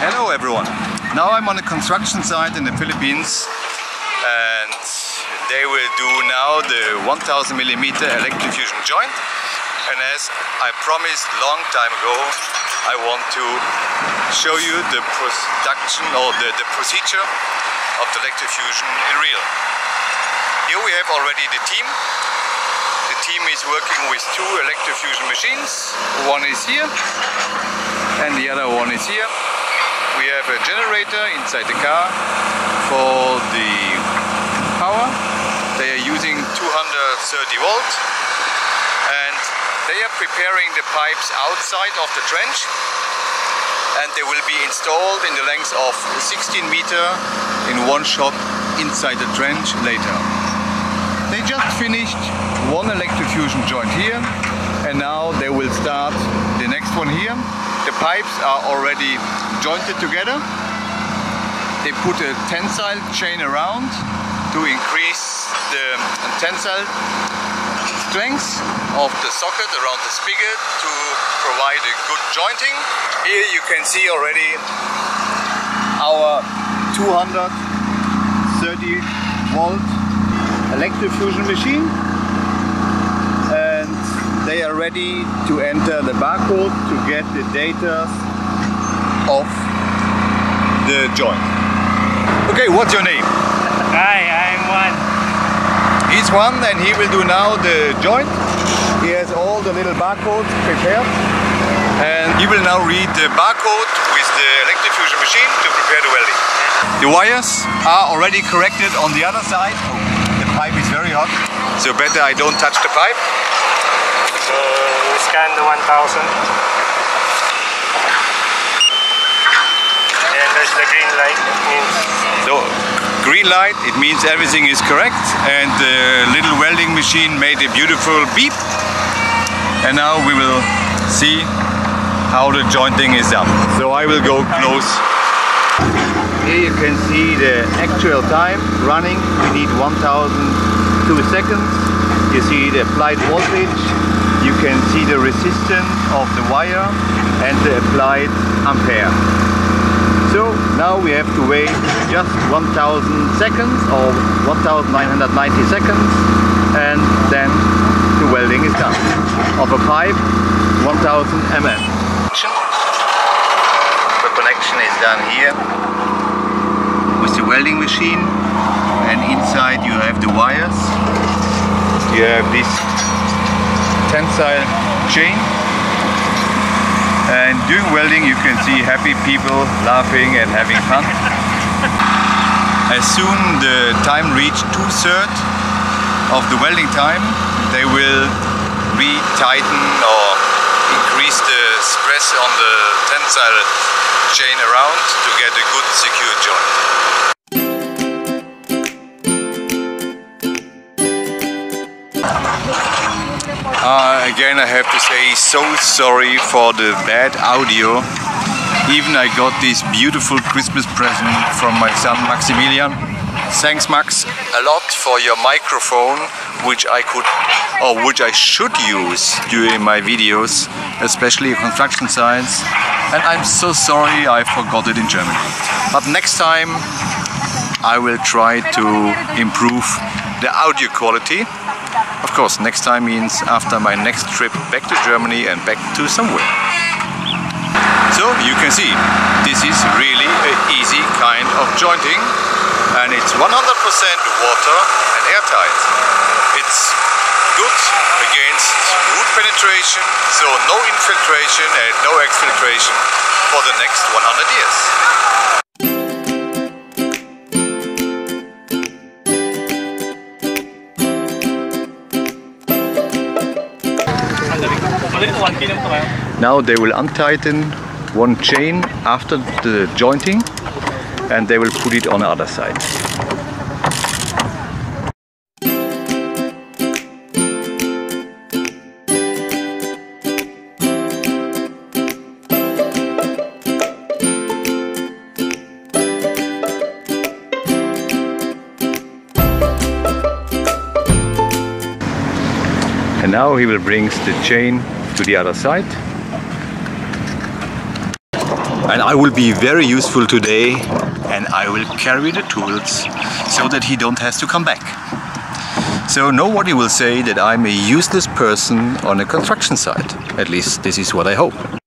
Hello everyone. Now I'm on a construction site in the Philippines and they will do now the 1000 millimeter electrofusion joint and as I promised long time ago I want to show you the production or the, the procedure of the electrofusion in real. Here we have already the team. The team is working with two electrofusion machines. One is here and the other one is here. Have a generator inside the car for the power. They are using 230 volt and they are preparing the pipes outside of the trench and they will be installed in the length of 16 meter in one shot inside the trench later. They just finished one electrofusion joint here and now they will start the next one here pipes are already jointed together. They put a tensile chain around to increase the tensile strength of the socket around the spigot to provide a good jointing. Here you can see already our 230 volt electrofusion machine they are ready to enter the barcode to get the data of the joint. Okay, what's your name? Hi, I'm Juan. He's Juan and he will do now the joint. He has all the little barcodes prepared and he will now read the barcode with the electrofusion machine to prepare the welding. The wires are already corrected on the other side. Oh, the pipe is very hot, so better I don't touch the pipe. So we scan the 1000. And there's the green light. It means so green light, it means everything is correct and the little welding machine made a beautiful beep. And now we will see how the jointing is done. So I will go close. Here you can see the actual time running. We need 1002 seconds. You see the applied voltage you can see the resistance of the wire and the applied ampere. So now we have to wait just 1000 seconds or 1990 seconds and then the welding is done. Of a pipe 1000 mm. The connection is done here with the welding machine and inside you have. You have this tensile chain and doing welding you can see happy people laughing and having fun. As soon the time reach two-thirds of the welding time they will re-tighten or increase the stress on the tensile chain around to get a good secure joint. Again I have to say so sorry for the bad audio. Even I got this beautiful Christmas present from my son Maximilian. Thanks Max a lot for your microphone which I could or which I should use during my videos, especially construction sites. And I'm so sorry I forgot it in Germany. But next time I will try to improve the audio quality of course, next time means after my next trip back to Germany and back to somewhere. So you can see, this is really an easy kind of jointing and it's 100% water and airtight. It's good against wood penetration, so no infiltration and no exfiltration for the next 100 years. Now they will untighten one chain after the jointing and they will put it on the other side. And now he will bring the chain to the other side. and I will be very useful today and I will carry the tools so that he don't has to come back. So nobody will say that I'm a useless person on a construction site. At least this is what I hope.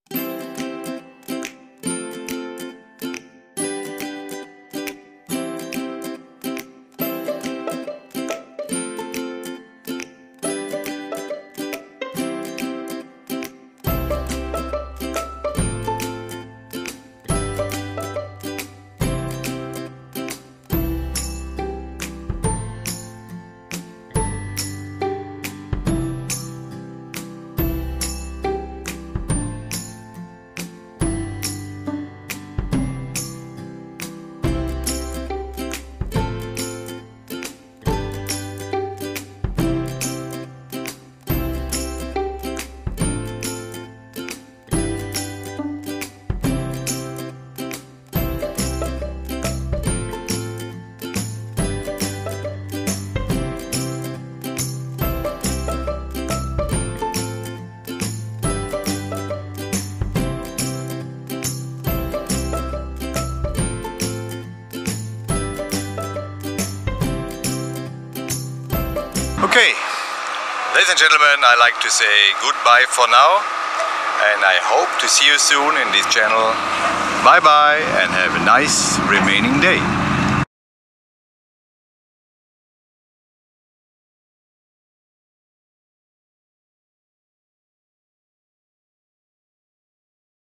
Okay, ladies and gentlemen, I like to say goodbye for now and I hope to see you soon in this channel. Bye bye and have a nice remaining day.